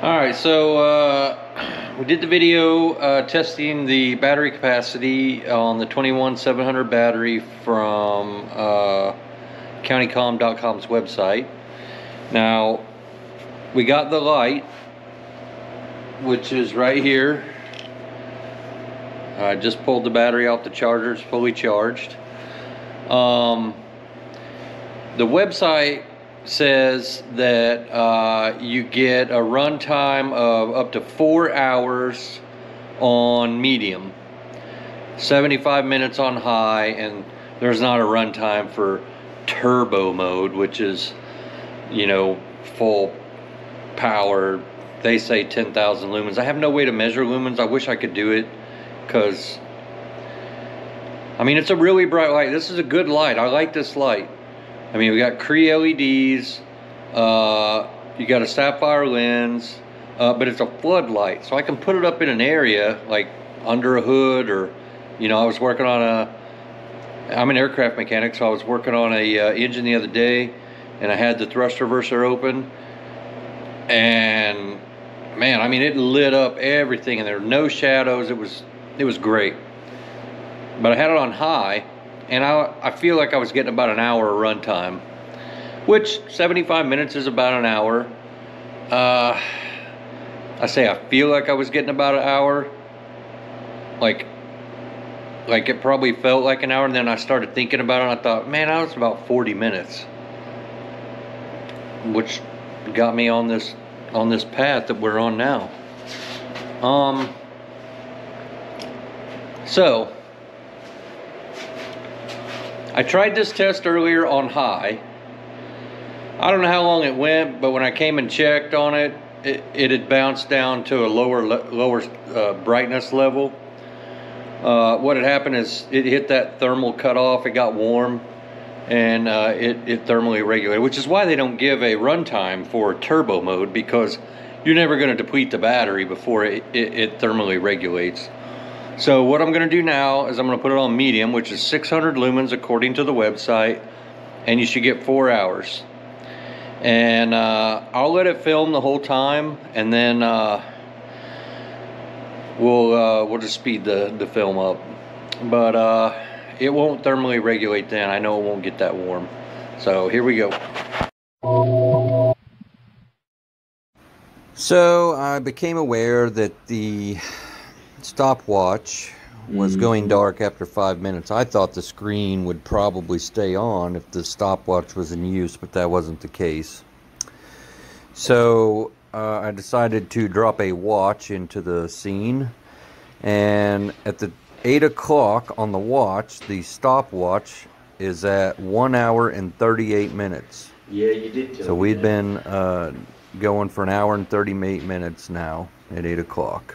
All right, so uh, we did the video uh, testing the battery capacity on the 21700 battery from uh, countycomm.com's website. Now, we got the light, which is right here. I just pulled the battery off the charger, it's fully charged. Um, the website says that uh, you get a runtime of up to four hours on medium, 75 minutes on high, and there's not a runtime for turbo mode, which is, you know, full power. They say 10,000 lumens. I have no way to measure lumens. I wish I could do it because, I mean, it's a really bright light. This is a good light. I like this light. I mean, we got Cree LEDs. Uh, you got a sapphire lens, uh, but it's a floodlight, so I can put it up in an area like under a hood, or you know, I was working on a. I'm an aircraft mechanic, so I was working on a uh, engine the other day, and I had the thrust reverser open, and man, I mean, it lit up everything, and there were no shadows. It was it was great, but I had it on high and I, I feel like I was getting about an hour of runtime, which 75 minutes is about an hour. Uh, I say I feel like I was getting about an hour, like, like it probably felt like an hour, and then I started thinking about it, and I thought, man, I was about 40 minutes, which got me on this on this path that we're on now. Um. So I tried this test earlier on high. I don't know how long it went, but when I came and checked on it, it, it had bounced down to a lower lower uh, brightness level. Uh, what had happened is it hit that thermal cutoff. It got warm, and uh, it, it thermally regulated, which is why they don't give a runtime for turbo mode because you're never going to deplete the battery before it, it, it thermally regulates. So what I'm gonna do now is I'm gonna put it on medium, which is 600 lumens according to the website, and you should get four hours. And uh, I'll let it film the whole time, and then uh, we'll uh, we'll just speed the, the film up. But uh, it won't thermally regulate then. I know it won't get that warm. So here we go. So I became aware that the stopwatch was mm-hmm. going dark after five minutes. I thought the screen would probably stay on if the stopwatch was in use, but that wasn't the case. So uh, I decided to drop a watch into the scene, and at the 8 o'clock on the watch, the stopwatch is at 1 hour and 38 minutes. Yeah, you did So we've been uh, going for an hour and 38 minutes now at 8 o'clock.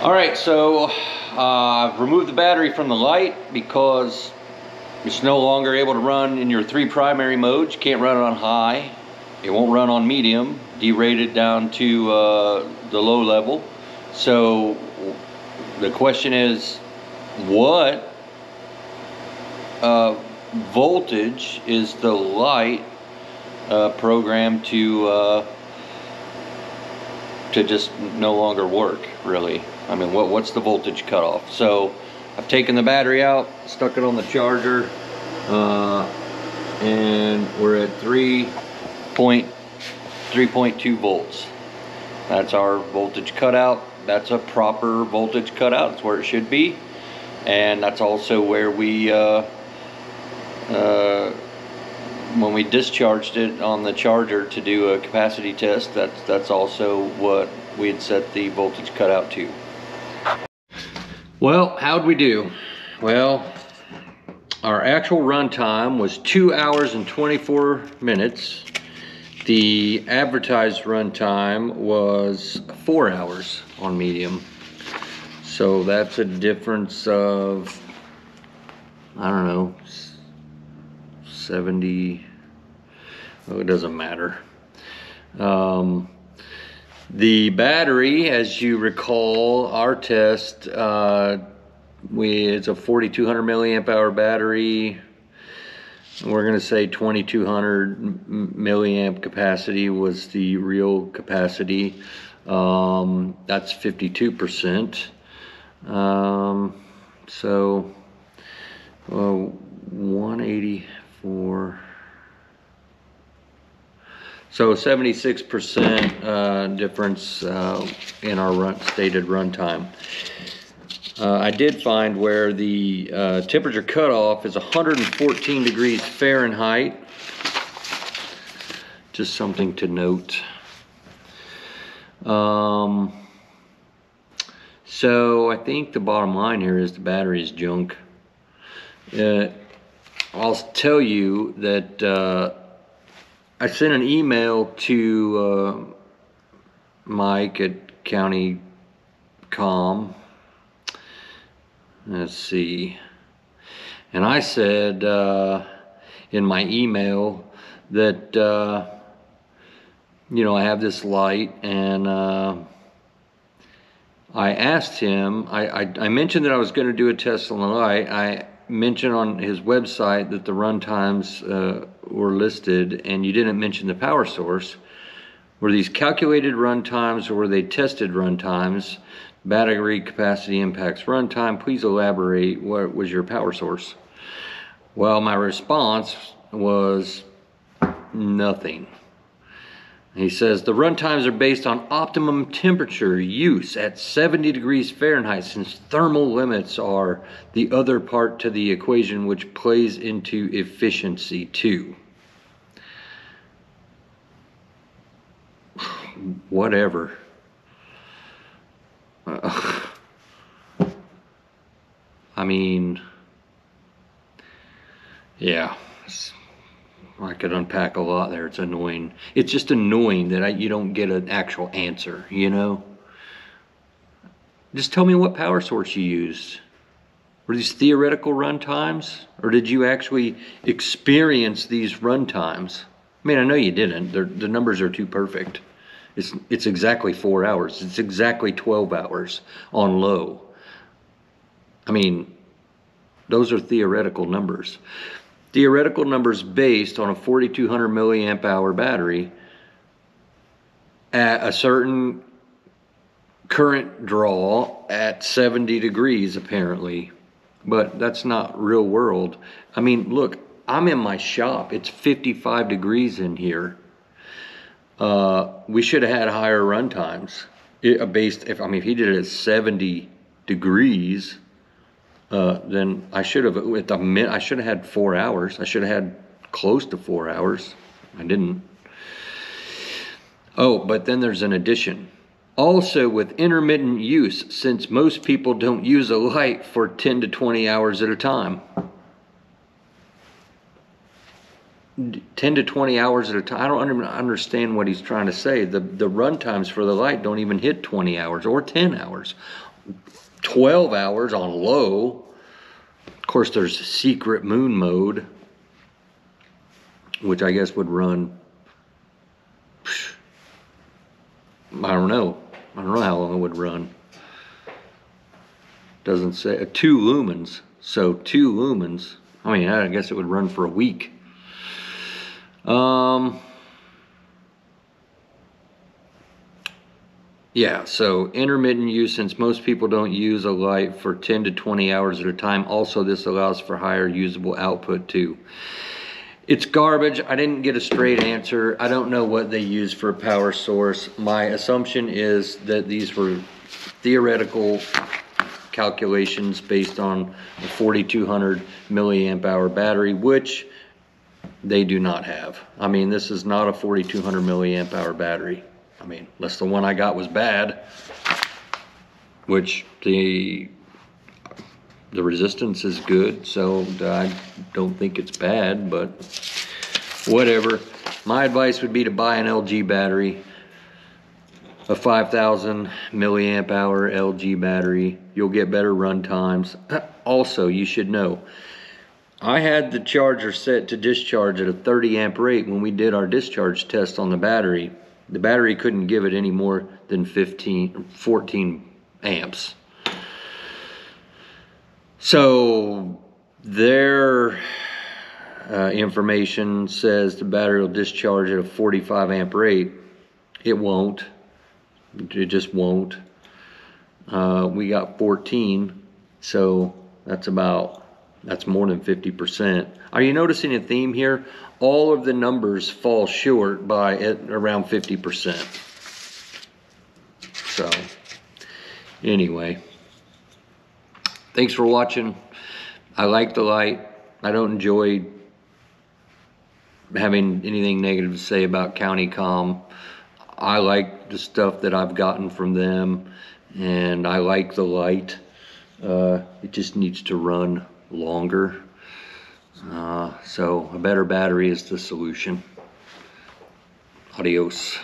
All right, so uh, I've removed the battery from the light because it's no longer able to run in your three primary modes. You can't run it on high. It won't run on medium, derated down to uh, the low level. So the question is, what uh, voltage is the light uh, programmed to uh, to just no longer work, really? I mean, what, what's the voltage cutoff? So I've taken the battery out, stuck it on the charger, uh, and we're at 3.3.2 volts. That's our voltage cutout. That's a proper voltage cutout. It's where it should be. And that's also where we, uh, uh, when we discharged it on the charger to do a capacity test, that's, that's also what we had set the voltage cutout to. Well, how'd we do? Well, our actual run time was two hours and 24 minutes. The advertised run time was four hours on medium. So that's a difference of, I don't know, 70, Oh, it doesn't matter. Um, the battery, as you recall, our test, uh, we it's a 4200 milliamp hour battery. We're going to say 2200 milliamp capacity was the real capacity. Um, that's 52%. Um, so, uh, 184. So 76% uh, difference uh, in our run, stated runtime. Uh, I did find where the uh, temperature cutoff is 114 degrees Fahrenheit. Just something to note. Um, so I think the bottom line here is the battery is junk. Uh, I'll tell you that uh, I sent an email to uh, Mike at County Com. Let's see. And I said uh, in my email that, uh, you know, I have this light and uh, I asked him, I, I, I mentioned that I was going to do a test on the light. I mentioned on his website that the run times uh, were listed and you didn't mention the power source. Were these calculated run times or were they tested run times? Battery capacity impacts runtime. Please elaborate. What was your power source? Well, my response was nothing. He says the run times are based on optimum temperature use at 70 degrees Fahrenheit since thermal limits are the other part to the equation which plays into efficiency too. Whatever. Uh, I mean, yeah. I could unpack a lot there. It's annoying. It's just annoying that I, you don't get an actual answer, you know? Just tell me what power source you used. Were these theoretical run times? Or did you actually experience these run times? I mean, I know you didn't. They're, the numbers are too perfect. It's, it's exactly four hours. It's exactly 12 hours on low. I mean, those are theoretical numbers theoretical numbers based on a 4200 milliamp hour battery at a certain current draw at 70 degrees apparently. But that's not real world. I mean look i'm in my shop. It's 55 degrees in here. Uh, we should have had higher run times it, uh, based if i mean if he did it at 70 degrees uh, then I should have, at the min, I should have had four hours. I should have had close to four hours. I didn't. Oh, but then there's an addition. Also, with intermittent use, since most people don't use a light for 10 to 20 hours at a time. 10 to 20 hours at a time. I don't understand what he's trying to say. The, the run times for the light don't even hit 20 hours or 10 hours. 12 hours on low. Of course, there's secret moon mode, which I guess would run, I don't know. I don't know how long it would run. Doesn't say, uh, two lumens. So two lumens, I mean, I guess it would run for a week. Um, Yeah, so intermittent use, since most people don't use a light for 10 to 20 hours at a time, also this allows for higher usable output too. It's garbage. I didn't get a straight answer. I don't know what they use for a power source. My assumption is that these were theoretical calculations based on a 4200 milliamp hour battery, which they do not have. I mean, this is not a 4200 milliamp hour battery. I mean, unless the one I got was bad, which the the resistance is good, so I don't think it's bad, but whatever. My advice would be to buy an LG battery, a 5,000 milliamp hour LG battery. You'll get better run times. Also, you should know, I had the charger set to discharge at a 30 amp rate when we did our discharge test on the battery. The battery couldn't give it any more than 15, 14 amps. So their uh, information says the battery will discharge at a 45 amp rate. It won't. It just won't. Uh, we got 14, so that's about that's more than 50%. Are you noticing a theme here? All of the numbers fall short by at around 50%. So, anyway, thanks for watching. I like the light. I don't enjoy having anything negative to say about CountyComm. I like the stuff that I've gotten from them, and I like the light. Uh, it just needs to run longer. Uh, so a better battery is the solution. Adios.